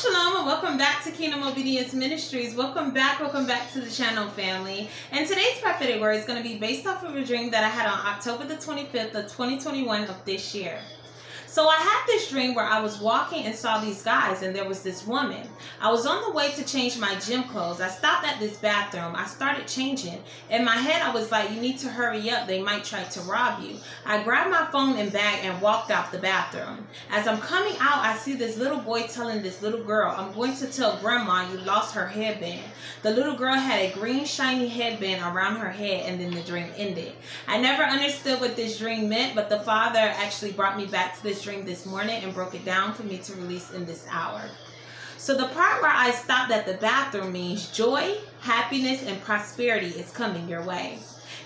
shalom, and welcome back to Kingdom Obedience Ministries. Welcome back, welcome back to the channel, family. And today's prophetic word is going to be based off of a dream that I had on October the 25th of 2021 of this year. So I had this dream where I was walking and saw these guys, and there was this woman. I was on the way to change my gym clothes. I stopped at this bathroom. I started changing. In my head, I was like, You need to hurry up. They might try to rob you. I grabbed my phone and bag and walked out the bathroom. As I'm coming out, I see this little boy telling this little girl, I'm going to tell grandma you lost her headband. The little girl had a green, shiny headband around her head, and then the dream ended. I never understood what this dream meant, but the father actually brought me back to this this morning and broke it down for me to release in this hour. So the part where I stopped at the bathroom means joy, happiness, and prosperity is coming your way.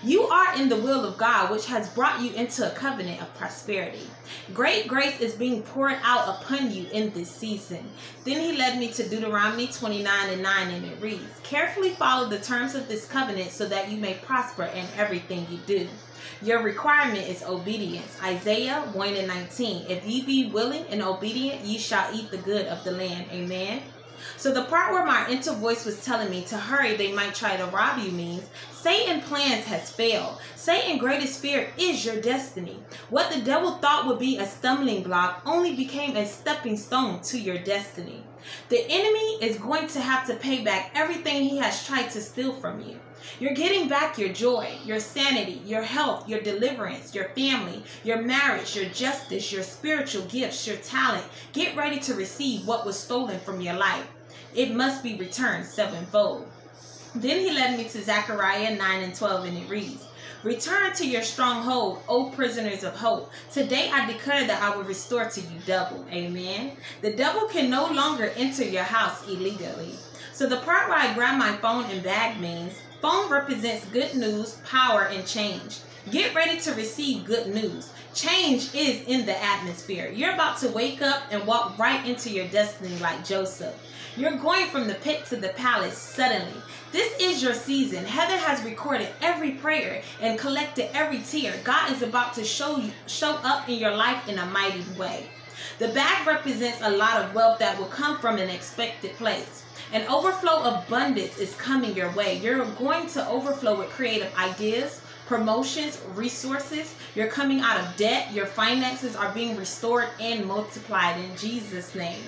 You are in the will of God, which has brought you into a covenant of prosperity. Great grace is being poured out upon you in this season. Then he led me to Deuteronomy 29 and 9, and it reads Carefully follow the terms of this covenant so that you may prosper in everything you do. Your requirement is obedience. Isaiah 1 and 19. If ye be willing and obedient, ye shall eat the good of the land. Amen. So the part where my inner voice was telling me to hurry, they might try to rob you means Satan plans has failed. Satan's greatest fear is your destiny. What the devil thought would be a stumbling block only became a stepping stone to your destiny. The enemy is going to have to pay back everything he has tried to steal from you. You're getting back your joy, your sanity, your health, your deliverance, your family, your marriage, your justice, your spiritual gifts, your talent. Get ready to receive what was stolen from your life. It must be returned sevenfold. Then he led me to Zechariah 9 and 12, and it reads, Return to your stronghold, O prisoners of hope. Today I declare that I will restore to you double. Amen. The devil can no longer enter your house illegally. So the part where I grab my phone and bag means phone represents good news, power, and change. Get ready to receive good news. Change is in the atmosphere. You're about to wake up and walk right into your destiny like Joseph. You're going from the pit to the palace suddenly. This is your season. Heaven has recorded every prayer and collected every tear. God is about to show you show up in your life in a mighty way. The bag represents a lot of wealth that will come from an expected place. An overflow abundance is coming your way. You're going to overflow with creative ideas, promotions, resources. You're coming out of debt. Your finances are being restored and multiplied in Jesus' name.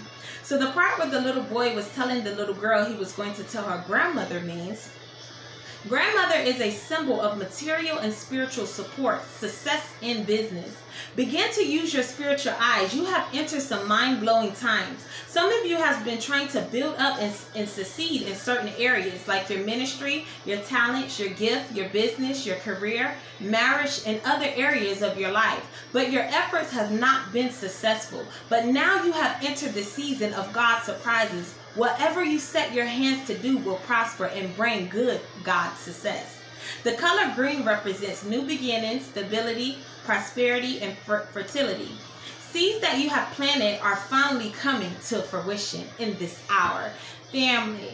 So the part where the little boy was telling the little girl he was going to tell her grandmother means Grandmother is a symbol of material and spiritual support, success in business. Begin to use your spiritual eyes. You have entered some mind-blowing times. Some of you have been trying to build up and, and succeed in certain areas like your ministry, your talents, your gift, your business, your career, marriage, and other areas of your life. But your efforts have not been successful. But now you have entered the season of God's surprises Whatever you set your hands to do will prosper and bring good God success. The color green represents new beginnings, stability, prosperity, and fertility. Seeds that you have planted are finally coming to fruition in this hour. Family,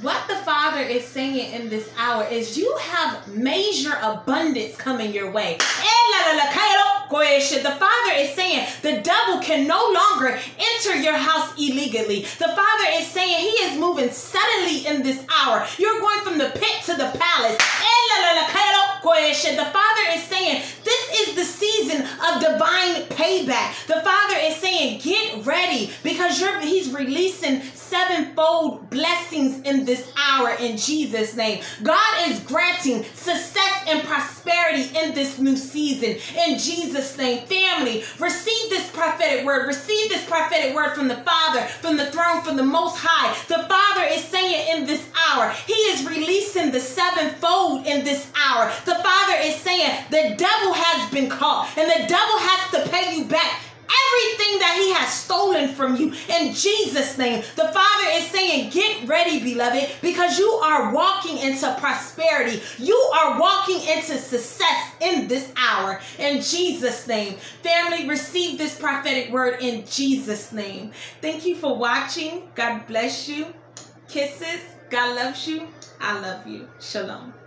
what the Father is saying in this hour is you have major abundance coming your way. Eh, The Father is saying the devil can no longer enter your house illegally. The Father is saying he is moving suddenly in this hour. You're going from the pit to the palace. Eh, eh, the Father is saying this is the season of divine payback. The Father is saying get ready because he's releasing sevenfold blessings in this hour in Jesus' name. God is granting success and prosperity in this new season in Jesus' name. Family, receive this prophetic word. Receive this prophetic word from the Father, from the throne, from the Most High. The Father is saying in this hour, He is releasing the sevenfold in this hour. The Father is saying the devil has been caught and the devil has to pay you back everything that he has stolen from you in Jesus' name. The Father is saying, Get ready, beloved, because you are walking into prosperity. You are walking into success in this hour in Jesus' name. Family, receive this prophetic word in Jesus' name. Thank you for watching. God bless you. Kisses. God loves you. I love you. Shalom.